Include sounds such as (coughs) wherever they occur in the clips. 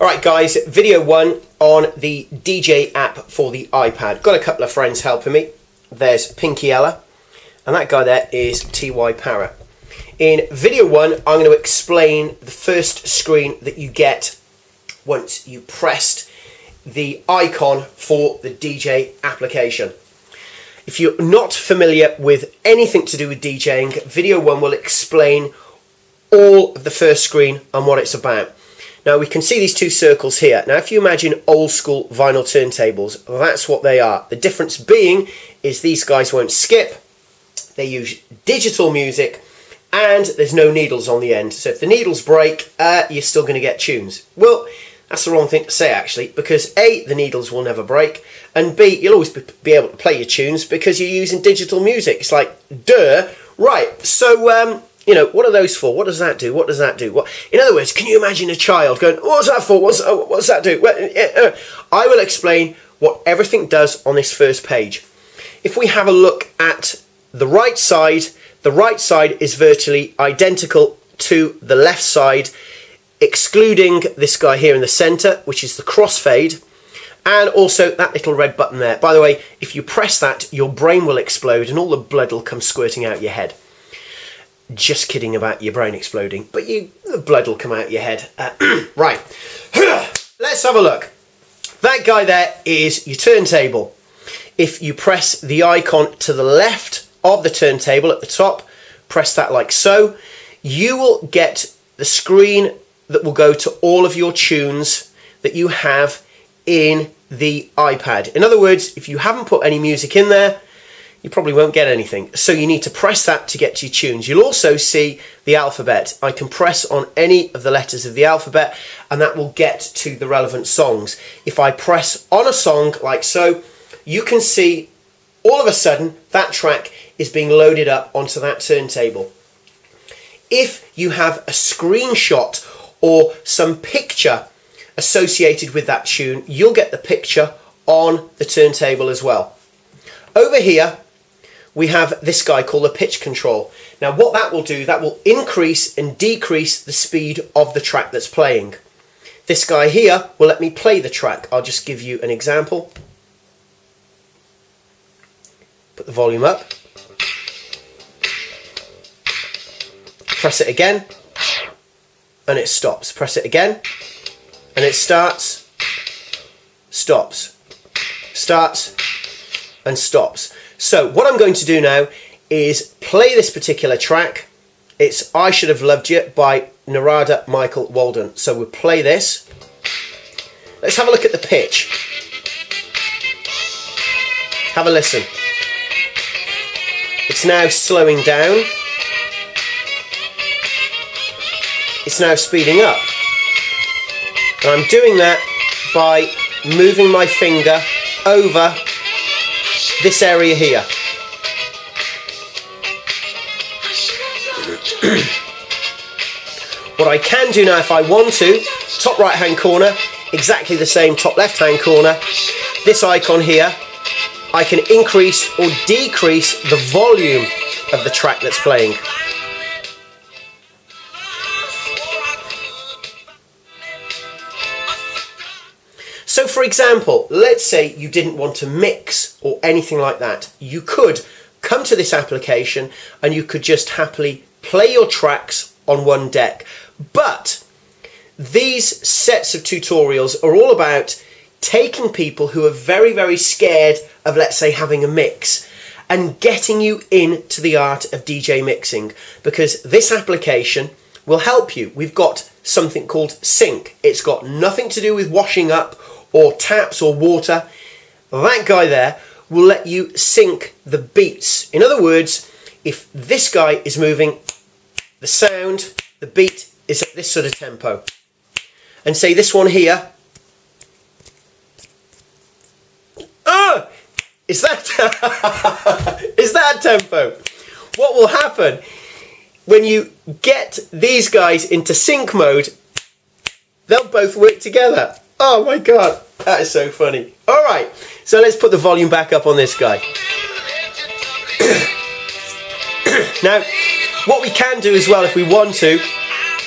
Alright guys, video one on the DJ app for the iPad. Got a couple of friends helping me. There's Pinky Ella, and that guy there is TY Parrot. In video one, I'm going to explain the first screen that you get once you pressed the icon for the DJ application. If you're not familiar with anything to do with DJing, video one will explain all of the first screen and what it's about. Now we can see these two circles here. Now if you imagine old school vinyl turntables, that's what they are. The difference being is these guys won't skip, they use digital music, and there's no needles on the end. So if the needles break, uh, you're still going to get tunes. Well, that's the wrong thing to say actually, because A, the needles will never break, and B, you'll always be able to play your tunes because you're using digital music. It's like, duh. Right, so um, you know, what are those for? What does that do? What does that do? What? In other words, can you imagine a child going, "What's that for? What's oh, what's that do?" Well, uh, I will explain what everything does on this first page. If we have a look at the right side, the right side is virtually identical to the left side, excluding this guy here in the center, which is the crossfade and also that little red button there. By the way, if you press that, your brain will explode and all the blood will come squirting out your head. Just kidding about your brain exploding, but you the blood will come out your head. Uh, (clears throat) right, (clears throat) let's have a look. That guy there is your turntable. If you press the icon to the left of the turntable at the top, press that like so, you will get the screen that will go to all of your tunes that you have in the iPad. In other words, if you haven't put any music in there, you probably won't get anything. So you need to press that to get to your tunes. You'll also see the alphabet. I can press on any of the letters of the alphabet and that will get to the relevant songs. If I press on a song like so, you can see all of a sudden that track is being loaded up onto that turntable. If you have a screenshot or some picture associated with that tune, you'll get the picture on the turntable as well. Over here, we have this guy called the pitch control. Now what that will do, that will increase and decrease the speed of the track that's playing. This guy here will let me play the track. I'll just give you an example. Put the volume up. Press it again and it stops. Press it again and it starts, stops, starts and stops. So what I'm going to do now is play this particular track. It's I Should Have Loved You by Narada Michael Walden. So we'll play this. Let's have a look at the pitch. Have a listen. It's now slowing down. It's now speeding up. And I'm doing that by moving my finger over this area here. (clears throat) what I can do now if I want to, top right hand corner, exactly the same top left hand corner, this icon here, I can increase or decrease the volume of the track that's playing. So for example, let's say you didn't want to mix or anything like that. You could come to this application and you could just happily play your tracks on one deck. But these sets of tutorials are all about taking people who are very, very scared of, let's say, having a mix and getting you into the art of DJ mixing because this application will help you. We've got something called Sync. It's got nothing to do with washing up or taps or water, that guy there will let you sync the beats. In other words, if this guy is moving, the sound, the beat is at this sort of tempo. And say this one here, oh, is that, (laughs) is that tempo? What will happen when you get these guys into sync mode, they'll both work together. Oh my god, that is so funny. All right, so let's put the volume back up on this guy. (coughs) now, what we can do as well if we want to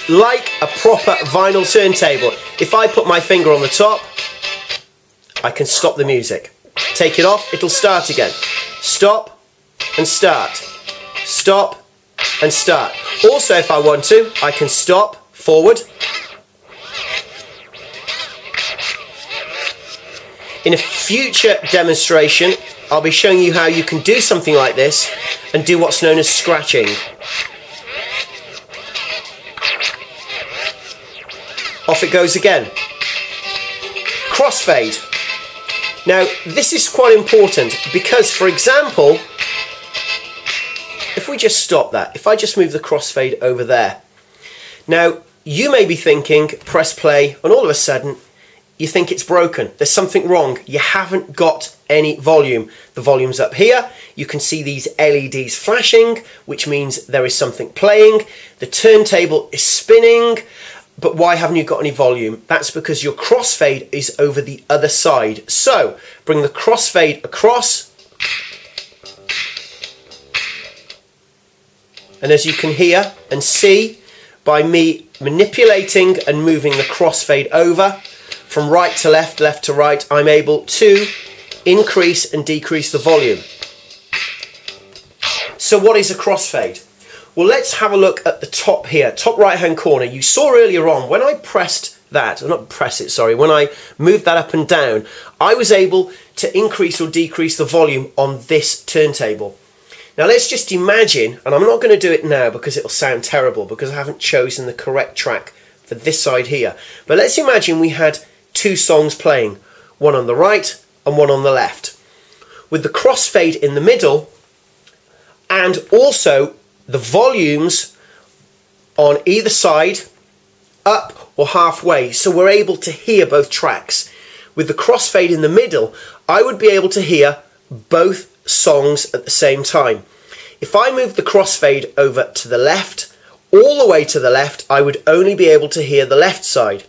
like a proper vinyl turntable. If I put my finger on the top, I can stop the music. Take it off, it'll start again. Stop and start. Stop and start. Also, if I want to, I can stop, forward. In a future demonstration, I'll be showing you how you can do something like this and do what's known as scratching. Off it goes again. Crossfade. Now, this is quite important because, for example, if we just stop that, if I just move the crossfade over there. Now, you may be thinking, press play, and all of a sudden, you think it's broken. There's something wrong. You haven't got any volume. The volume's up here. You can see these LEDs flashing, which means there is something playing. The turntable is spinning. But why haven't you got any volume? That's because your crossfade is over the other side. So bring the crossfade across. And as you can hear and see by me manipulating and moving the crossfade over from right to left, left to right, I'm able to increase and decrease the volume. So what is a crossfade? Well, let's have a look at the top here, top right hand corner. You saw earlier on when I pressed that, or not press it, sorry, when I moved that up and down, I was able to increase or decrease the volume on this turntable. Now let's just imagine, and I'm not going to do it now because it'll sound terrible because I haven't chosen the correct track for this side here. But let's imagine we had two songs playing, one on the right and one on the left. With the crossfade in the middle and also the volumes on either side up or halfway so we're able to hear both tracks. With the crossfade in the middle, I would be able to hear both songs at the same time. If I move the crossfade over to the left, all the way to the left, I would only be able to hear the left side.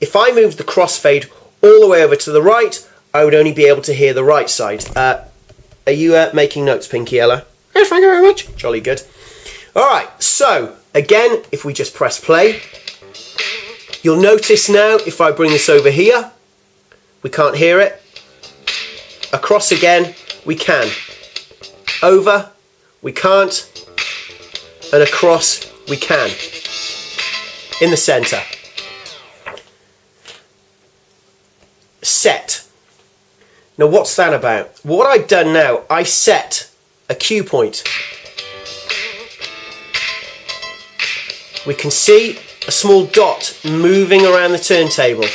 If I move the crossfade all the way over to the right, I would only be able to hear the right side. Uh, are you uh, making notes, Pinky Ella? Yes, thank you very much. Jolly good. Alright, so again, if we just press play, you'll notice now if I bring this over here, we can't hear it. Across again, we can. Over, we can't. And across, we can. In the centre. Set. Now what's that about? what I've done now, I set a cue point. we can see a small dot moving around the turntable.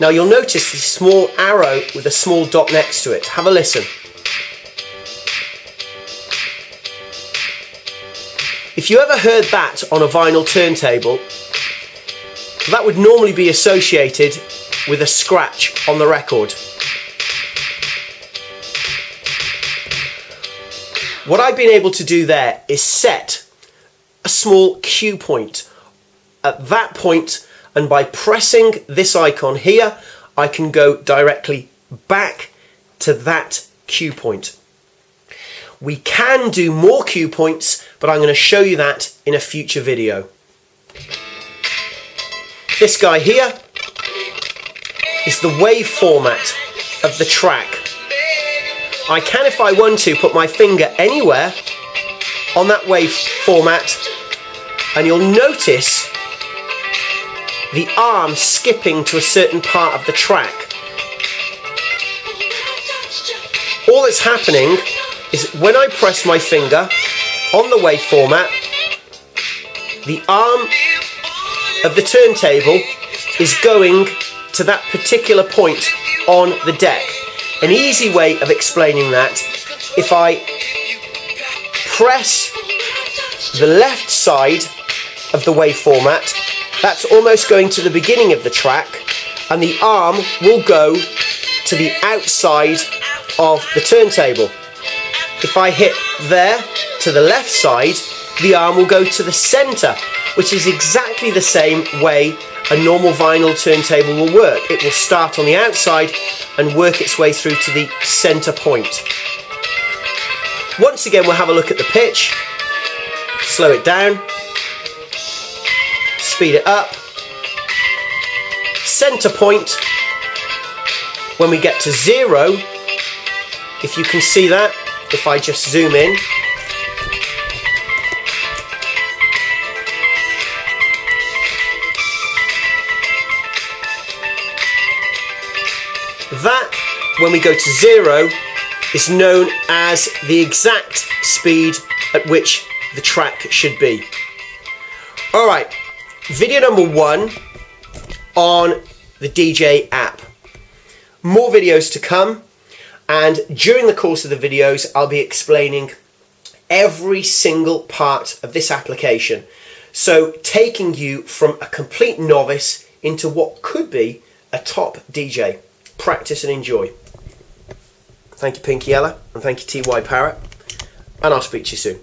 Now you'll notice this small arrow with a small dot next to it. Have a listen. If you ever heard that on a vinyl turntable, that would normally be associated with a scratch on the record. What I've been able to do there is set a small cue point at that point and by pressing this icon here I can go directly back to that cue point. We can do more cue points but I'm going to show you that in a future video. This guy here is the wave format of the track. I can if I want to put my finger anywhere on that wave format and you'll notice the arm skipping to a certain part of the track. All that's happening is when I press my finger on the wave format, the arm of the turntable is going to that particular point on the deck. An easy way of explaining that, if I press the left side of the wave format that's almost going to the beginning of the track and the arm will go to the outside of the turntable. If I hit there to the left side, the arm will go to the centre, which is exactly the same way a normal vinyl turntable will work. It will start on the outside and work its way through to the centre point. Once again, we'll have a look at the pitch, slow it down, speed it up. Center point, when we get to zero, if you can see that, if I just zoom in, That, when we go to zero, is known as the exact speed at which the track should be. All right, video number one on the DJ app. More videos to come, and during the course of the videos, I'll be explaining every single part of this application. So, taking you from a complete novice into what could be a top DJ practice and enjoy. Thank you, Pinky Ella, and thank you, TY Parrot, and I'll speak to you soon.